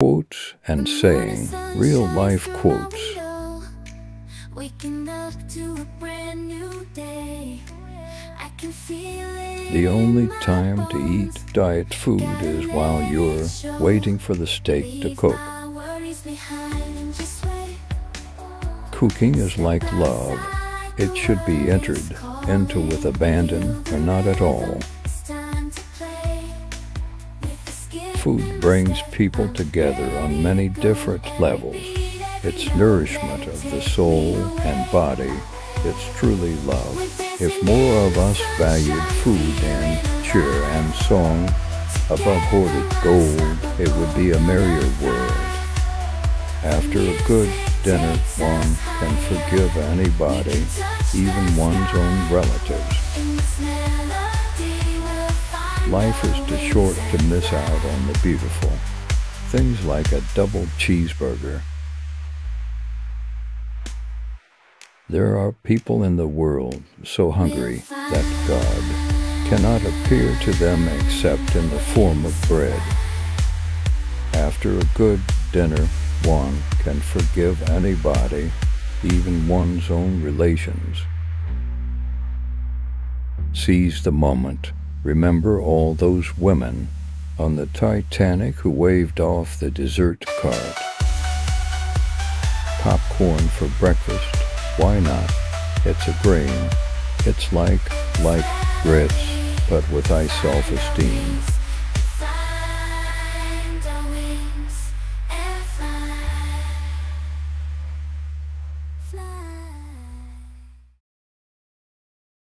quotes and saying real life quotes. The only time to eat diet food is while you're waiting for the steak to cook. Cooking is like love. It should be entered into with abandon or not at all. Food brings people together on many different levels. It's nourishment of the soul and body. It's truly love. If more of us valued food and cheer and song above hoarded gold, it would be a merrier world. After a good dinner, one can forgive anybody, even one's own relatives. Life is too short to miss out on the beautiful. Things like a double cheeseburger. There are people in the world so hungry that God cannot appear to them except in the form of bread. After a good dinner, one can forgive anybody, even one's own relations. Seize the moment Remember all those women on the Titanic who waved off the dessert card. Popcorn for breakfast. Why not? It's a grain. It's like, like, grits, but with high self-esteem. Fly.